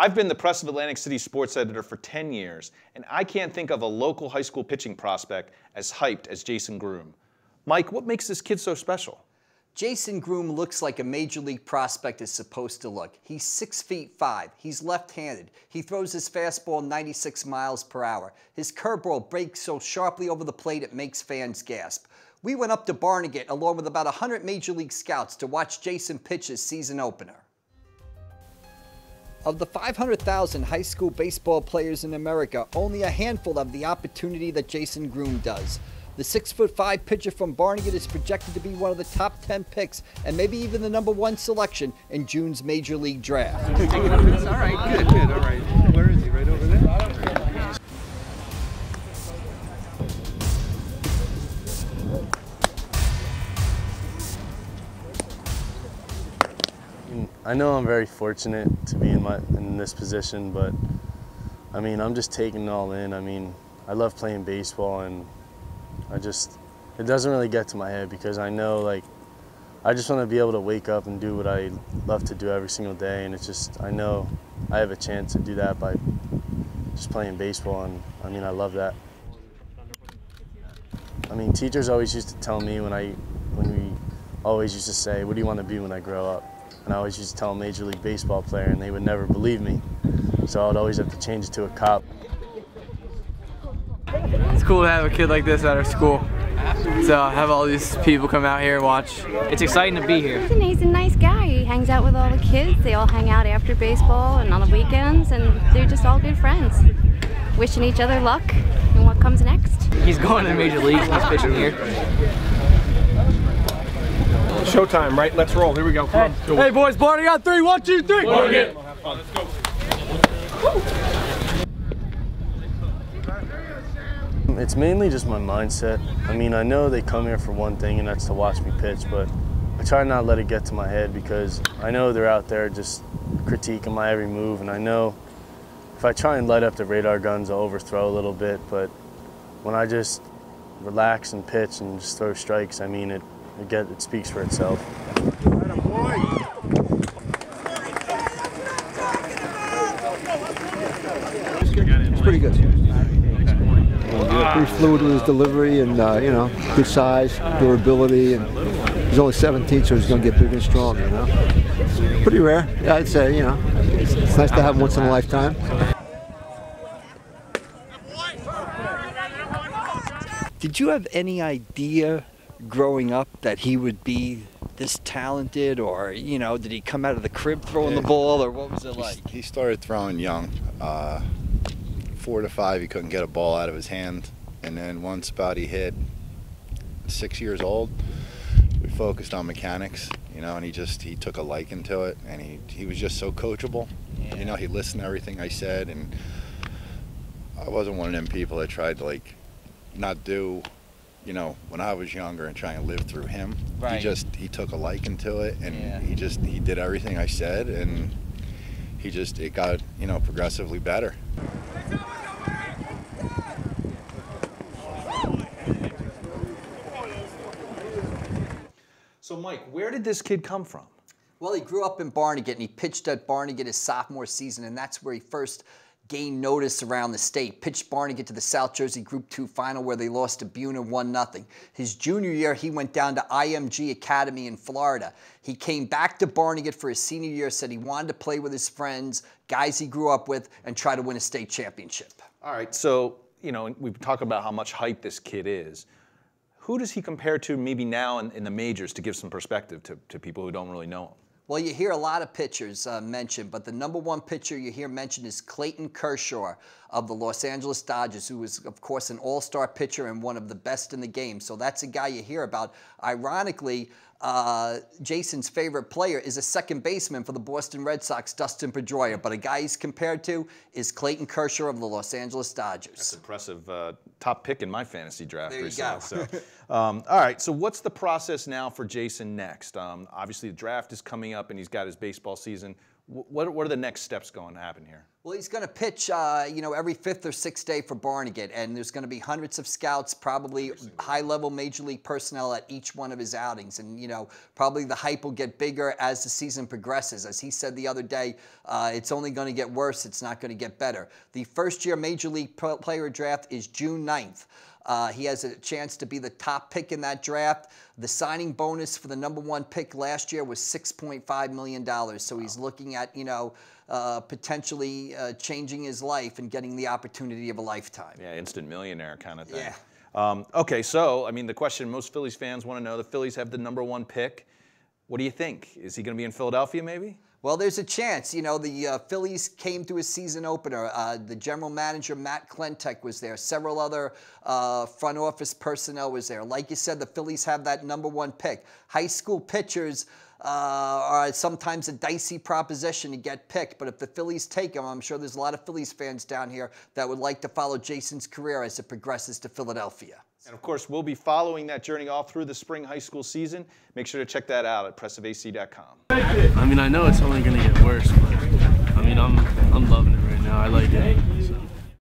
I've been the Press of Atlantic City sports editor for 10 years, and I can't think of a local high school pitching prospect as hyped as Jason Groome. Mike, what makes this kid so special? Jason Groome looks like a major league prospect is supposed to look. He's six feet five. He's left-handed. He throws his fastball 96 miles per hour. His curveball breaks so sharply over the plate it makes fans gasp. We went up to Barnegat along with about 100 major league scouts to watch Jason pitch his season opener. Of the 500,000 high school baseball players in America, only a handful have the opportunity that Jason Groome does. The six foot five pitcher from Barnegat is projected to be one of the top 10 picks and maybe even the number one selection in June's Major League Draft. all right, good, good, I know I'm very fortunate to be in my in this position, but I mean I'm just taking it all in. I mean I love playing baseball and I just, it doesn't really get to my head because I know like, I just want to be able to wake up and do what I love to do every single day. And it's just, I know I have a chance to do that by just playing baseball. And I mean, I love that. I mean, teachers always used to tell me when I, when we always used to say, what do you want to be when I grow up? And I always used to tell a Major League Baseball player and they would never believe me. So I would always have to change it to a cop. It's cool to have a kid like this at our school. So I have all these people come out here and watch. It's exciting to be here. He's a nice guy. He hangs out with all the kids. They all hang out after baseball and on the weekends, and they're just all good friends. Wishing each other luck and what comes next. He's going to the major leagues. He's pitching here. Showtime, right? Let's roll. Here we go. Hey, hey boys, Barney on three. One, two, three. Barney. Let's go. It's mainly just my mindset. I mean, I know they come here for one thing, and that's to watch me pitch, but I try not to let it get to my head because I know they're out there just critiquing my every move, and I know if I try and light up the radar guns, I'll overthrow a little bit, but when I just relax and pitch and just throw strikes, I mean, it, it, get, it speaks for itself. It's pretty good pretty fluid with his delivery and, uh, you know, good size, durability, and he's only 17, so he's going to get big and strong, you know. Pretty rare, yeah, I'd say, you know. It's, it's nice to have him once in a lifetime. Did you have any idea growing up that he would be this talented or you know did he come out of the crib throwing yeah. the ball or what was it like he started throwing young uh, four to five he couldn't get a ball out of his hand and then once about he hit six years old, we focused on mechanics, you know, and he just he took a liking to it, and he he was just so coachable. Yeah. You know, he listened to everything I said, and I wasn't one of them people that tried to like not do, you know, when I was younger and trying to live through him. Right. He just he took a liking to it, and yeah. he just he did everything I said, and he just it got you know progressively better. So, Mike, where did this kid come from? Well, he grew up in Barnegat and he pitched at Barnegat his sophomore season, and that's where he first gained notice around the state. Pitched Barnegat to the South Jersey Group 2 final where they lost to Buhner 1 0. His junior year, he went down to IMG Academy in Florida. He came back to Barnegat for his senior year, said he wanted to play with his friends, guys he grew up with, and try to win a state championship. All right, so, you know, we talk about how much hype this kid is. Who does he compare to maybe now in, in the majors to give some perspective to, to people who don't really know him? Well, you hear a lot of pitchers uh, mentioned, but the number one pitcher you hear mentioned is Clayton Kershaw of the Los Angeles Dodgers, who is, of course, an all-star pitcher and one of the best in the game. So that's a guy you hear about. Ironically, uh, Jason's favorite player is a second baseman for the Boston Red Sox, Dustin Pedroia. But a guy he's compared to is Clayton Kershaw of the Los Angeles Dodgers. That's impressive. Uh, top pick in my fantasy draft there recently. You go. so, um, all right. So what's the process now for Jason next? Um, obviously, the draft is coming up, and he's got his baseball season. What, what are the next steps going to happen here? Well, he's going to pitch, uh, you know, every fifth or sixth day for Barnegat, and there's going to be hundreds of scouts, probably high-level major league personnel at each one of his outings, and you know, probably the hype will get bigger as the season progresses. As he said the other day, uh, it's only going to get worse; it's not going to get better. The first-year major league player draft is June 9th. Uh, he has a chance to be the top pick in that draft. The signing bonus for the number one pick last year was $6.5 million. So he's looking at, you know, uh, potentially uh, changing his life and getting the opportunity of a lifetime. Yeah, instant millionaire kind of thing. Yeah. Um, okay, so I mean, the question most Phillies fans want to know: the Phillies have the number one pick. What do you think? Is he going to be in Philadelphia? Maybe. Well, there's a chance. You know, the uh, Phillies came to a season opener. Uh, the general manager, Matt Klentak, was there. Several other uh, front office personnel was there. Like you said, the Phillies have that number one pick. High school pitchers uh, are sometimes a dicey proposition to get picked, but if the Phillies take him, I'm sure there's a lot of Phillies fans down here that would like to follow Jason's career as it progresses to Philadelphia. And of course, we'll be following that journey all through the spring high school season. Make sure to check that out at pressofac.com. I mean, I know it's only going to get worse, but I mean, I'm, I'm loving it right now. I like it.